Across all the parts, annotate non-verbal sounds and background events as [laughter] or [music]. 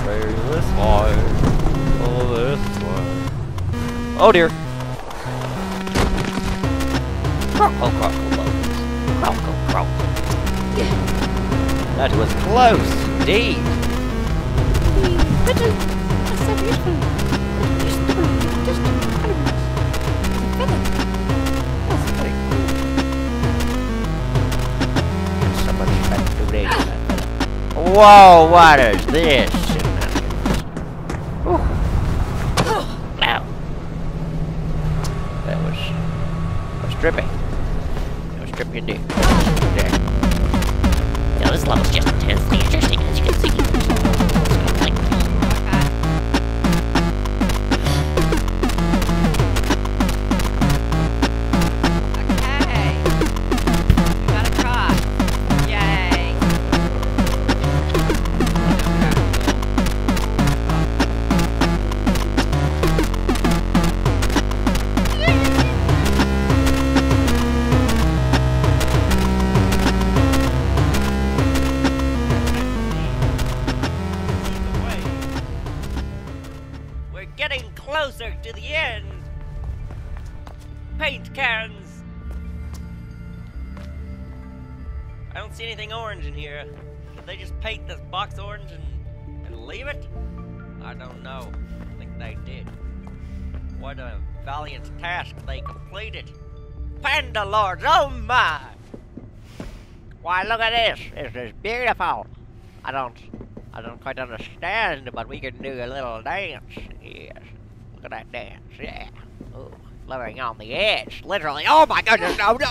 This way. Oh, this way. Oh dear. Crockle, crockle, bones. Crockle, crockle. That was close, indeed. Whoa, what is this? Was, was trippy. That was trippy indeed. There. Now this level's just intensely interesting, as you can see. Closer to the end. Paint cans. I don't see anything orange in here. Did they just paint this box orange and, and leave it? I don't know. I think they did. What a valiant task they completed. Panda Lords, oh my! Why, look at this. This is beautiful. I don't, I don't quite understand, but we can do a little dance. Yes. Look at that dance. Yeah. Ooh, living on the edge. Literally. Oh my goodness. No, no.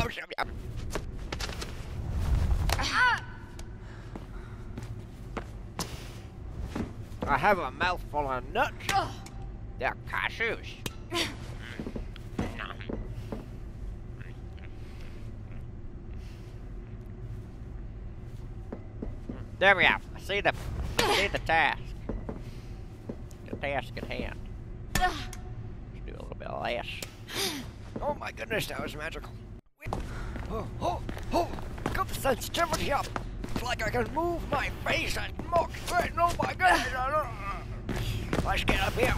I have a mouthful of nuts. They're cashews. There we are. I see the, see the task. The task at hand. Let's do a little bit of this. Oh my goodness, that was magical. Oh, oh, oh! Got the sensitivity up. It's like I can move my face and mock sweat. Oh my goodness! Let's get up here.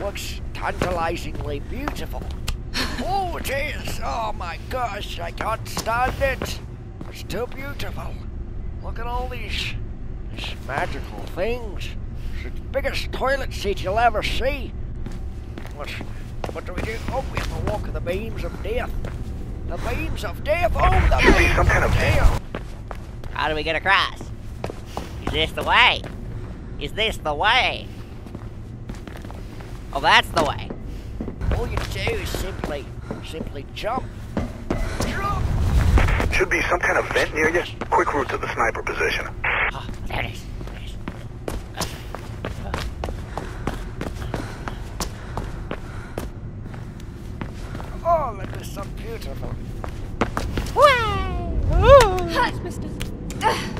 Looks, tantalizingly beautiful. Oh, is! Oh my gosh, I can't stand it. It's too beautiful. Look at all these, these magical things. It's the biggest toilet seat you'll ever see. What, what do we do? Oh, we have to walk the beams of death. The beams of death. Oh, the beams some kind of death. How do we get across? Is this the way? Is this the way? Oh, that's the way. All you do is simply, simply jump. Jump! Should be some kind of vent near you. Quick route to the sniper position. Oh, there it is. There it is. Oh, that is so beautiful. Hush, mister.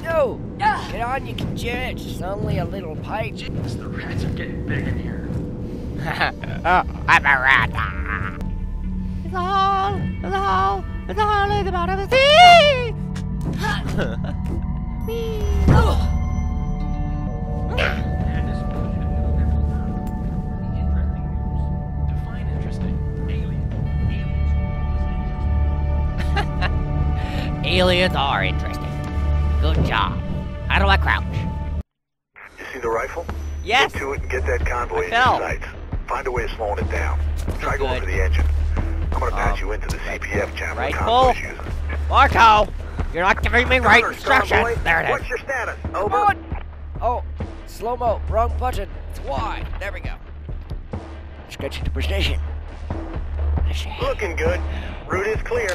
No! Get on, you can jet. It's only a little pipe. The rats are getting big in here. [laughs] oh, I'm a rat. It's all, it's all, it's all in the bottom of the sea. [laughs] Aliens. Aliens are interesting. Good job. How do I crouch? You see the rifle? Yes. Get to it and get that convoy I in fell. sights. Find a way of slowing it down. Try going good. for the engine. I'm gonna patch Um, you into the CPF channel the rifle? convoy's using. Marco, you're not giving me right Gunner, instructions. There it is. What's your status? Come Over. on! Oh, slow mo. Wrong button. It's Y. There we go. Let's get you to position. Looking good. Route is clear.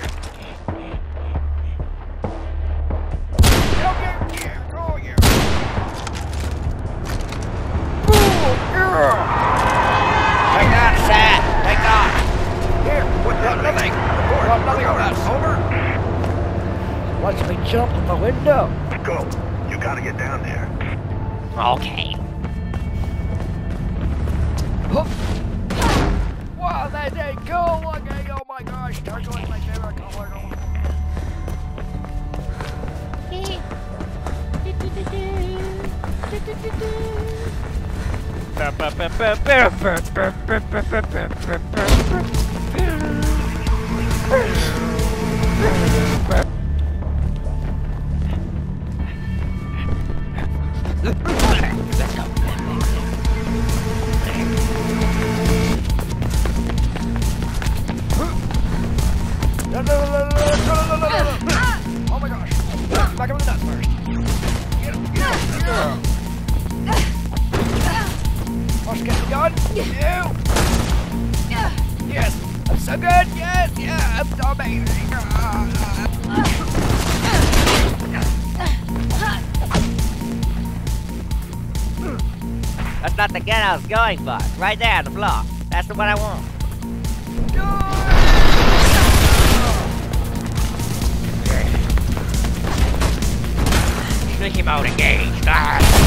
Take that, Sad. Take that. Here, what the nothing. What nothing on us. Over. Watch me jump from the window. Go. You gotta get down there. Okay. Wow, that ain't cool looking. Oh my gosh, turtle is my favorite color. Do do do do do do do do. Oh my gosh. Back him in the nuts first. Get him, get him, get him. You. Yes. I'm so good. Yes, yeah. I'm so amazing. That's not the gun I was going for. Right there on the floor. That's the one I want. Sneaky mode engaged. Ah.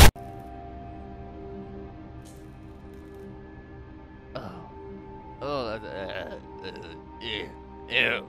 [laughs] Ew. Ew.